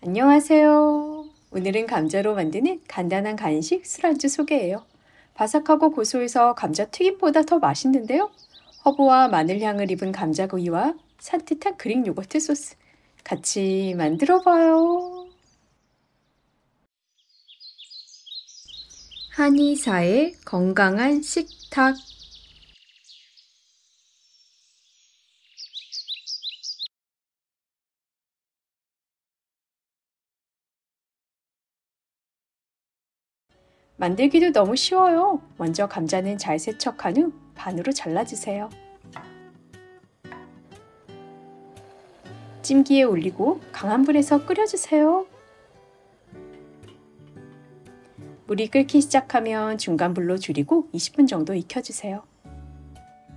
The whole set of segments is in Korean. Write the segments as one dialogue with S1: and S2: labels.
S1: 안녕하세요. 오늘은 감자로 만드는 간단한 간식 술안주 소개해요. 바삭하고 고소해서 감자 튀김보다 더 맛있는데요. 허브와 마늘 향을 입은 감자구이와 산뜻한 그릭 요거트 소스 같이 만들어 봐요. 한의사의 건강한 식탁 만들기도 너무 쉬워요. 먼저 감자는 잘 세척한 후 반으로 잘라주세요. 찜기에 올리고 강한 불에서 끓여주세요. 물이 끓기 시작하면 중간 불로 줄이고 20분 정도 익혀주세요.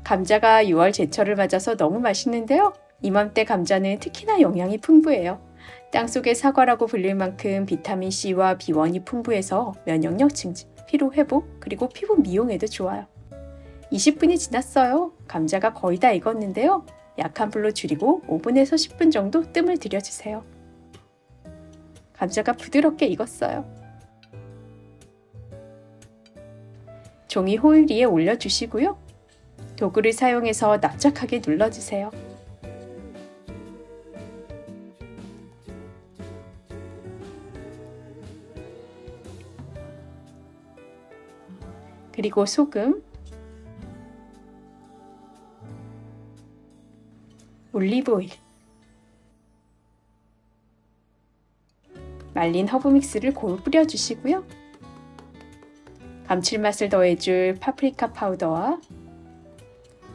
S1: 감자가 6월 제철을 맞아서 너무 맛있는데요. 이맘때 감자는 특히나 영양이 풍부해요. 땅속의 사과라고 불릴 만큼 비타민C와 B1이 풍부해서 면역력 증진, 피로 회복, 그리고 피부 미용에도 좋아요. 20분이 지났어요. 감자가 거의 다 익었는데요. 약한 불로 줄이고 5분에서 10분 정도 뜸을 들여주세요. 감자가 부드럽게 익었어요. 종이 호일 위에 올려주시고요. 도구를 사용해서 납작하게 눌러주세요. 그리고 소금, 올리브오일, 말린 허브 믹스를 고루 뿌려주시고요. 감칠맛을 더해줄 파프리카 파우더와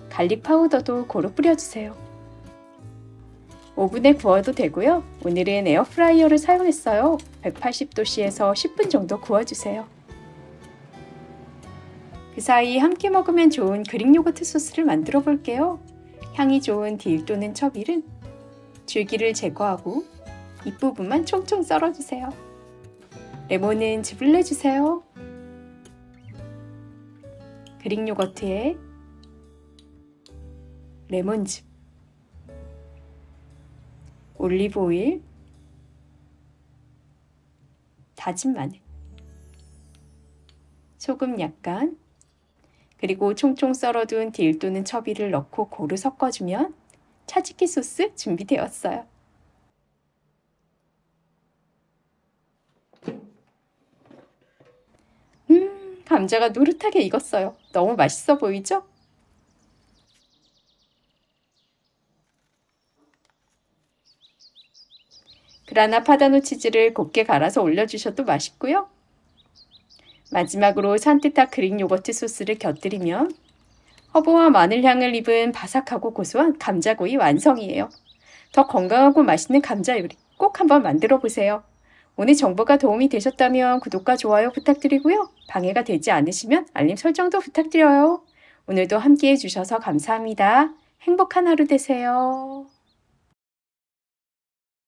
S1: garlic 파우더도 고루 뿌려주세요. 오븐에 구워도 되고요. 오늘은 에어프라이어를 사용했어요. 180도씨에서 10분 정도 구워주세요. 그 사이 함께 먹으면 좋은 Greek 요거트 소스를 만들어 볼게요. 향이 좋은 딜 또는 처빌은 줄기를 제거하고 잎부분만 총총 썰어주세요. 레몬은 즙을 내주세요. Greek 요거트에 레몬즙, 올리브 오일, 다진 마늘, 소금 약간, 그리고 총총 썰어둔 딜 또는 처빌을 넣고 고루 섞어주면 차지키 소스 준비되었어요. 음, 감자가 노릇하게 익었어요. 너무 맛있어 보이죠? 그라나 파다노 치즈를 곱게 갈아서 올려주셔도 맛있고요. 마지막으로 산뜻한 그릭 요거트 소스를 곁들이면 허브와 마늘 향을 입은 바삭하고 고소한 감자구이 완성이에요. 더 건강하고 맛있는 감자 요리 꼭 한번 만들어 보세요. 오늘 정보가 도움이 되셨다면 구독과 좋아요 부탁드리고요. 방해가 되지 않으시면 알림 설정도 부탁드려요. 오늘도 함께 해주셔서 감사합니다. 행복한 하루 되세요.